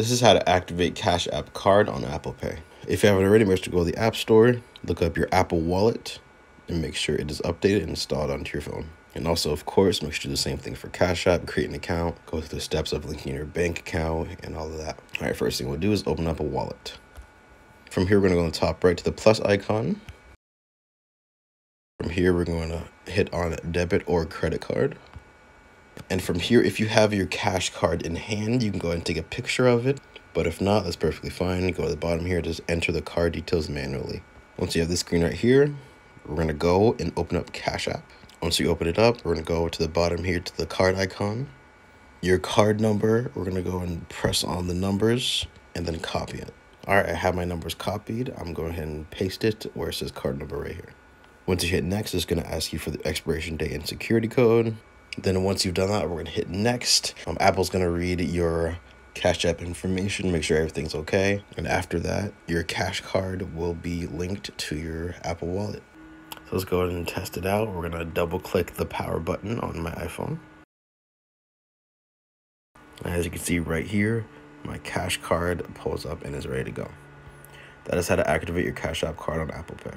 This is how to activate Cash App card on Apple Pay. If you haven't already, make sure to go to the App Store, look up your Apple Wallet, and make sure it is updated and installed onto your phone. And also, of course, make sure to do the same thing for Cash App, create an account, go through the steps of linking your bank account and all of that. All right, first thing we'll do is open up a wallet. From here, we're gonna go on the top right to the plus icon. From here, we're going to hit on debit or credit card. And from here, if you have your cash card in hand, you can go ahead and take a picture of it. But if not, that's perfectly fine. Go to the bottom here, just enter the card details manually. Once you have this screen right here, we're gonna go and open up Cash App. Once you open it up, we're gonna go to the bottom here to the card icon. Your card number, we're gonna go and press on the numbers and then copy it. All right, I have my numbers copied. I'm going ahead and paste it where it says card number right here. Once you hit next, it's gonna ask you for the expiration date and security code. Then once you've done that, we're gonna hit next. Um, Apple's gonna read your Cash App information, make sure everything's okay. And after that, your cash card will be linked to your Apple Wallet. So let's go ahead and test it out. We're gonna double click the power button on my iPhone. As you can see right here, my cash card pulls up and is ready to go. That is how to activate your Cash App card on Apple Pay.